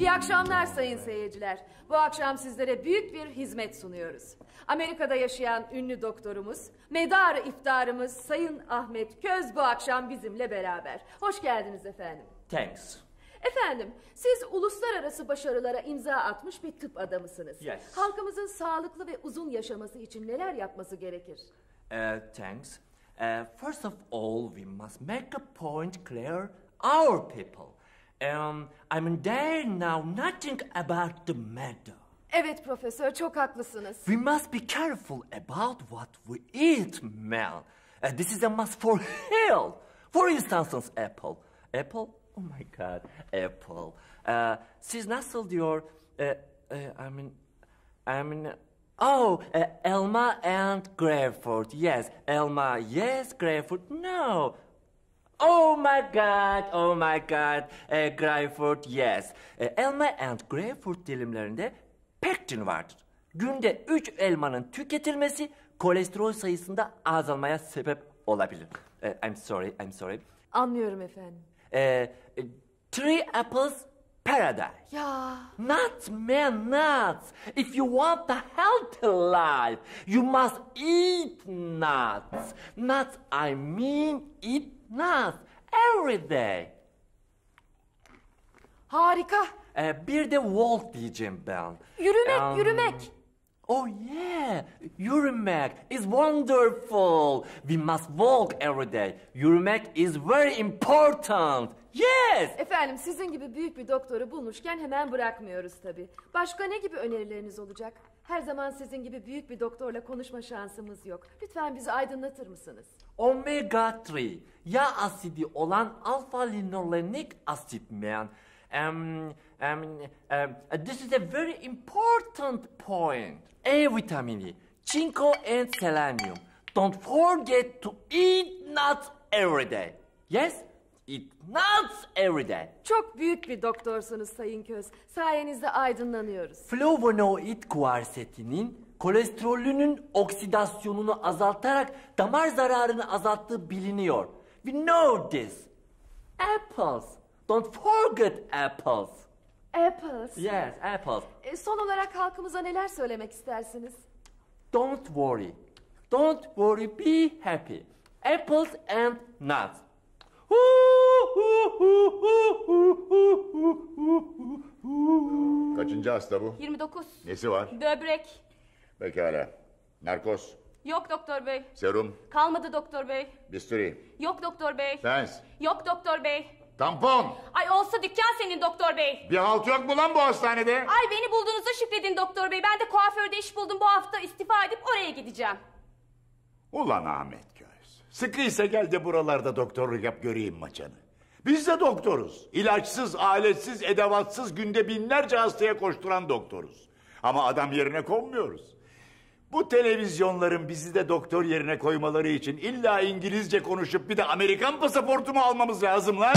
İyi akşamlar sayın seyirciler. Bu akşam sizlere büyük bir hizmet sunuyoruz. Amerika'da yaşayan ünlü doktorumuz, medar iftarımız Sayın Ahmet Köz bu akşam bizimle beraber. Hoş geldiniz efendim. Thanks. Efendim, siz uluslararası başarılara imza atmış bir tıp adamısınız. Yes. Halkımızın sağlıklı ve uzun yaşaması için neler yapması gerekir? Uh, thanks. Uh, first of all, we must make a point clear our people. Um, I mean, they now, nothing about the matter. Evet profesör, çok haklısınız. We must be careful about what we eat, man. Uh, this is a must for health. For instance, apple. Apple? Oh my god, apple. Uh, siz nasıl diyor? Uh, uh, I mean, I mean, oh, uh, elma and grapefruit. Yes, elma, yes, grapefruit, no. Oh my god, oh my god, uh, grapefruit, yes. Uh, elma and grapefruit dilimlerinde pektin vardır. Günde 3 elmanın tüketilmesi kolesterol sayısında azalmaya sebep olabilir. Uh, I'm sorry, I'm sorry. Anlıyorum efendim. Uh, uh, three apples day. Ya Nuts, man, nuts. If you want a healthy life, you must eat nuts. Nuts, I mean eat nuts every day. harika. Ee, bir de walk diyeceğim ben. Yürümek, Um, yürümek. Oh yeah, yürümek is wonderful. We must walk every day. Yürümek is very important. Yes. Efendim sizin gibi büyük bir doktoru bulmuşken hemen bırakmıyoruz tabii. Başka ne gibi önerileriniz olacak? Her zaman sizin gibi büyük bir doktorla konuşma şansımız yok. Lütfen bizi aydınlatır mısınız? Omega 3 yağ asidi olan alfa linolenik asit man. Um, um, um, this is a very important point. A vitamini, çinko and selenium. Don't forget to eat nuts every day. Yes, eat nuts every day. Çok büyük bir doktorsunuz Sayın Köz. Sayenizde aydınlanıyoruz. Flavonoid kuarsetinin kolesterolünün oksidasyonunu azaltarak damar zararını azalttığı biliniyor. We know this. Apples. Don't forget apples. Apples. Yes, apples. E, son olarak halkımıza neler söylemek istersiniz? Don't worry. Don't worry, be happy. Apples and nuts. Kaçıncı hasta bu? 29. Nesi var? Böbrek. Pekala. Narkoz, Yok doktor bey. serum, Kalmadı doktor bey. bisturi, Yok doktor bey. pens, Yok doktor bey. Tampon. Ay olsa dükkan senin doktor bey. Bir halt yok mu lan bu hastanede? Ay beni bulduğunuza şükredin doktor bey. Ben de kuaförde iş buldum. Bu hafta istifa edip oraya gideceğim. Ulan Ahmet Göz. Sıkıysa gel de buralarda doktorluk yap göreyim maçanı. Biz de doktoruz. İlaçsız, aletsiz, edevatsız günde binlerce hastaya koşturan doktoruz. Ama adam yerine konmuyoruz. Bu televizyonların bizi de doktor yerine koymaları için illa İngilizce konuşup bir de Amerikan pasaportu mu almamız lazım lan?